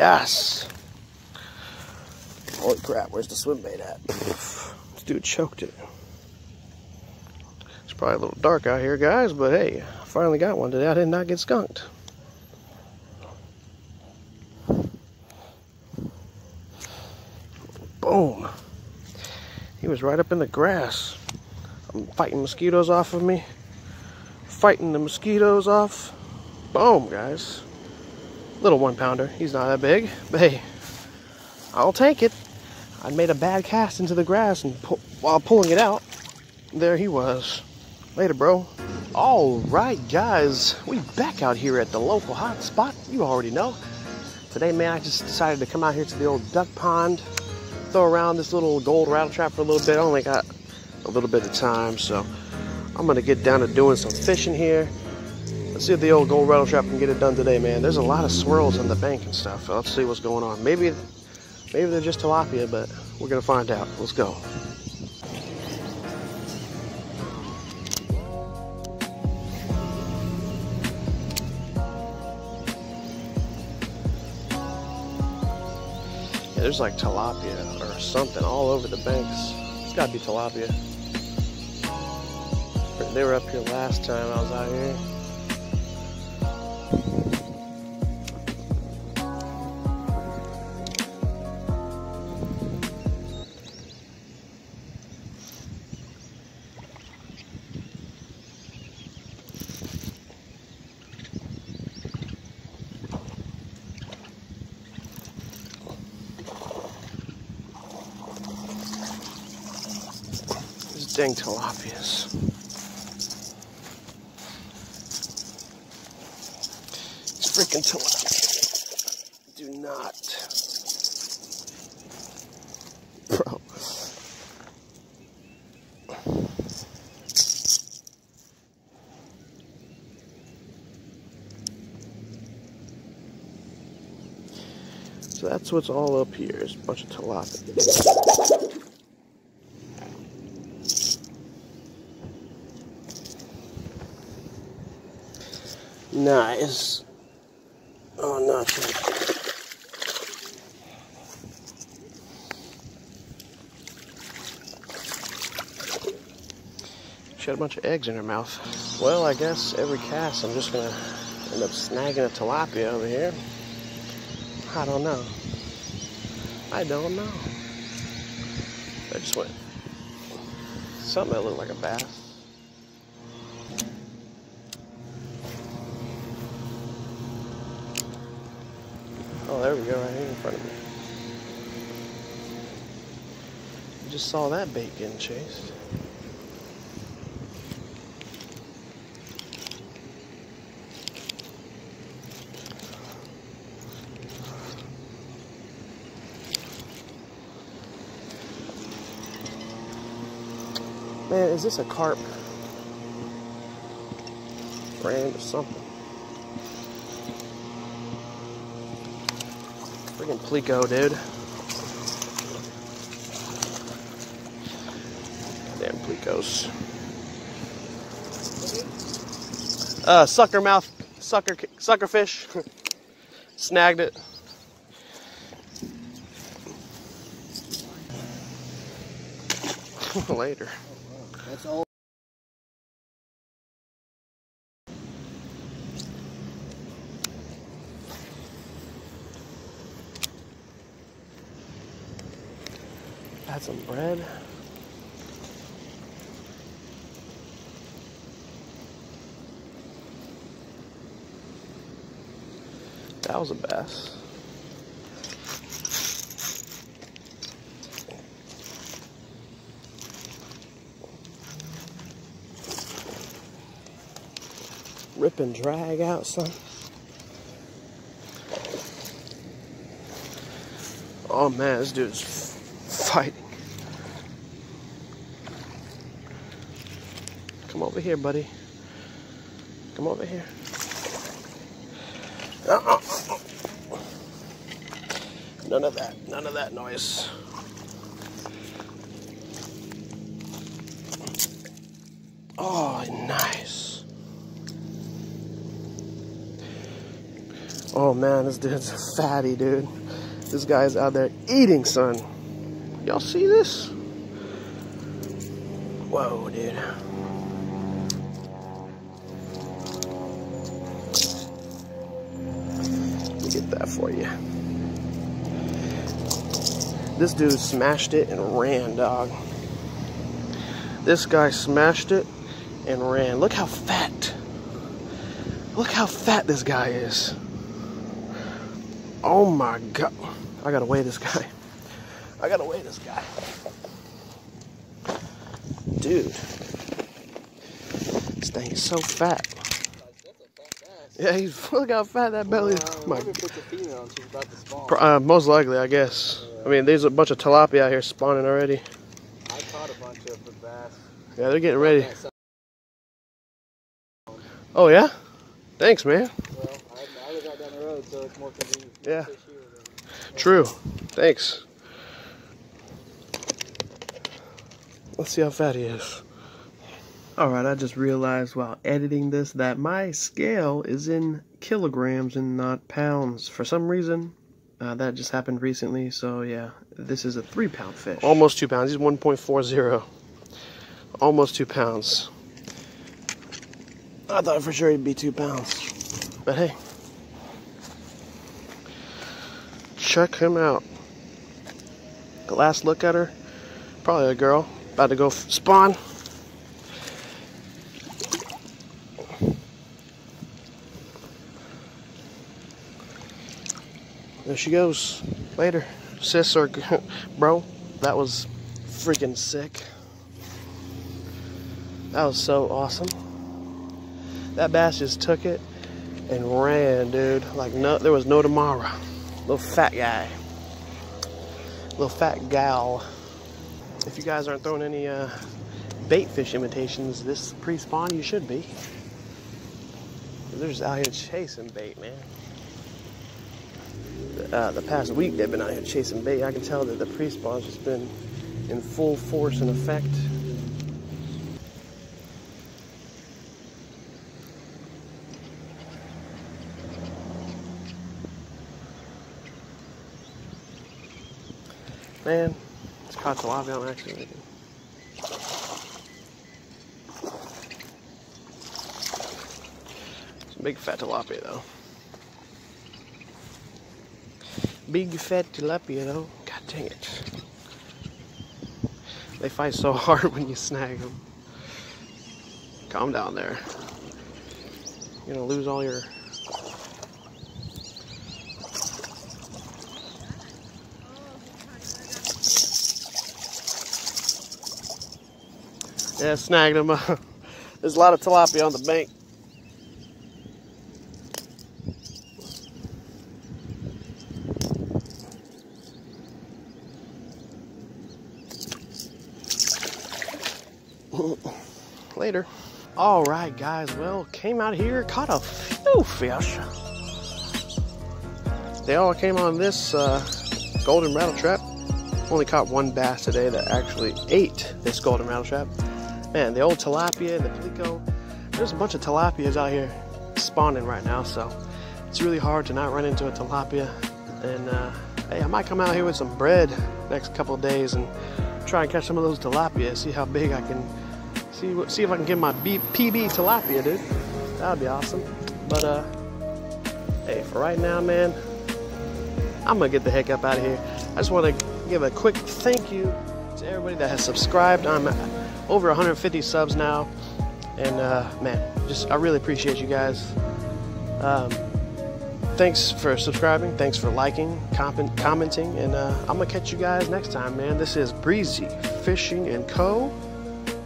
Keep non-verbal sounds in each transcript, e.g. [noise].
Yes. Holy crap, where's the swim bait at? This dude choked it. It's probably a little dark out here, guys, but hey, I finally got one today. I did not get skunked. Boom. He was right up in the grass. I'm fighting mosquitoes off of me. Fighting the mosquitoes off. Boom, guys. Little one pounder. He's not that big, but hey, I'll take it. I made a bad cast into the grass and pu while pulling it out, there he was. Later, bro. All right, guys, we back out here at the local hot spot. You already know. Today, man, I just decided to come out here to the old duck pond, throw around this little gold rattle trap for a little bit. I only got a little bit of time, so I'm gonna get down to doing some fishing here. Let's see if the old gold rattle trap can get it done today, man. There's a lot of swirls on the bank and stuff. Let's see what's going on. Maybe, maybe they're just tilapia, but we're gonna find out. Let's go. Yeah, there's like tilapia or something all over the banks. It's gotta be tilapia. They were up here last time I was out here. Dang tilapias. These freaking tilapia. Do not. Bro. So that's what's all up here is a bunch of tilapia. Nice. Oh, nothing. She had a bunch of eggs in her mouth. Well, I guess every cast I'm just gonna end up snagging a tilapia over here. I don't know. I don't know. I just went something that looked like a bass. We go, right here in front of me. Just saw that bait getting chased. Man, is this a carp? Brand or something? Friggin' Pleco, dude. Damn Plecos. Uh, sucker mouth, sucker, sucker fish. [laughs] Snagged it. [laughs] Later. That's all. Had some bread. That was a bass. Rip and drag out some. Oh man, this dude's fighting. Come over here, buddy. Come over here. None of that. None of that noise. Oh, nice. Oh man, this dude's a fatty, dude. This guy's out there eating, son. Y'all see this? Whoa, dude. Get that for you. This dude smashed it and ran, dog. This guy smashed it and ran. Look how fat. Look how fat this guy is. Oh my god. I gotta weigh this guy. I gotta weigh this guy. Dude. This thing is so fat. Yeah, he's look how fat that belly is. Oh my uh, most likely, I guess. I mean, there's a bunch of tilapia out here spawning already. I caught a bunch of the bass. Yeah, they're getting ready. Oh yeah? Thanks, man. Well, I, I live right down the road, so it's more convenient. Yeah. True. Thanks. Let's see how fat he is. Alright, I just realized while editing this that my scale is in kilograms and not pounds. For some reason, uh, that just happened recently, so yeah, this is a three pound fish. Almost two pounds. He's 1.40. Almost two pounds. I thought for sure he'd be two pounds. But hey, check him out. The last look at her, probably a girl, about to go spawn. There she goes. Later, sis or [laughs] bro. That was freaking sick. That was so awesome. That bass just took it and ran, dude. Like no, there was no tomorrow. Little fat guy. Little fat gal. If you guys aren't throwing any uh, bait fish imitations this pre-spawn, you should be. They're just out here chasing bait, man. Uh, the past week they've been out here chasing bait. I can tell that the pre-spawn's just been in full force and effect. Man, It's a big fat tilapia though. Big fat tilapia though. God dang it. They fight so [laughs] hard when you snag them. Calm down there. You're gonna lose all your Yeah, snagged them. [laughs] There's a lot of tilapia on the bank. [laughs] Later. All right, guys. Well, came out here, caught a few fish. They all came on this uh, golden rattle trap. Only caught one bass today that actually ate this golden rattle trap man, the old tilapia and the pleco, there's a bunch of tilapias out here spawning right now, so it's really hard to not run into a tilapia. And uh, hey, I might come out here with some bread next couple days and try and catch some of those tilapia, see how big I can, see see if I can get my B, PB tilapia, dude. That would be awesome. But uh, hey, for right now, man, I'm gonna get the heck up out of here. I just want to give a quick thank you to everybody that has subscribed. I'm over 150 subs now, and uh, man, just I really appreciate you guys. Um, thanks for subscribing. Thanks for liking, comment, commenting, and uh, I'm gonna catch you guys next time, man. This is Breezy Fishing and Co.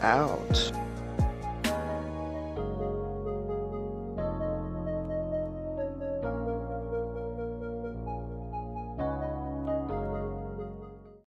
Out.